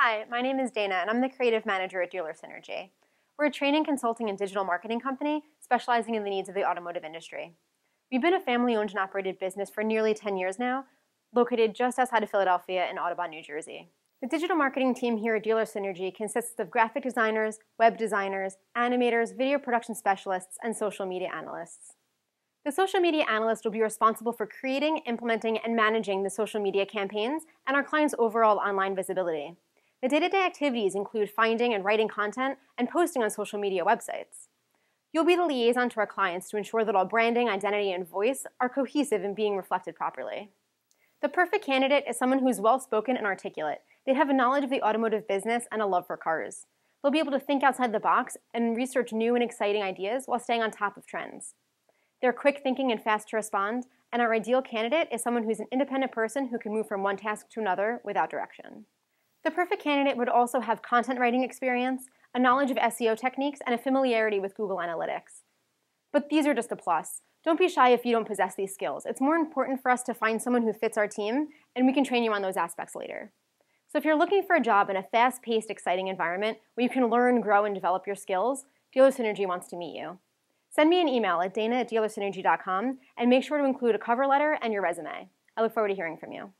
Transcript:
Hi, my name is Dana, and I'm the creative manager at Dealer Synergy. We're a training, consulting, and digital marketing company specializing in the needs of the automotive industry. We've been a family owned and operated business for nearly 10 years now, located just outside of Philadelphia in Audubon, New Jersey. The digital marketing team here at Dealer Synergy consists of graphic designers, web designers, animators, video production specialists, and social media analysts. The social media analyst will be responsible for creating, implementing, and managing the social media campaigns and our clients' overall online visibility. The day-to-day activities include finding and writing content and posting on social media websites. You'll be the liaison to our clients to ensure that all branding, identity, and voice are cohesive and being reflected properly. The perfect candidate is someone who's well-spoken and articulate. They have a knowledge of the automotive business and a love for cars. They'll be able to think outside the box and research new and exciting ideas while staying on top of trends. They're quick thinking and fast to respond, and our ideal candidate is someone who's an independent person who can move from one task to another without direction. The perfect candidate would also have content writing experience, a knowledge of SEO techniques, and a familiarity with Google Analytics. But these are just a plus. Don't be shy if you don't possess these skills. It's more important for us to find someone who fits our team, and we can train you on those aspects later. So if you're looking for a job in a fast-paced, exciting environment where you can learn, grow, and develop your skills, Dealer Synergy wants to meet you. Send me an email at dana at dealersynergy.com and make sure to include a cover letter and your resume. I look forward to hearing from you.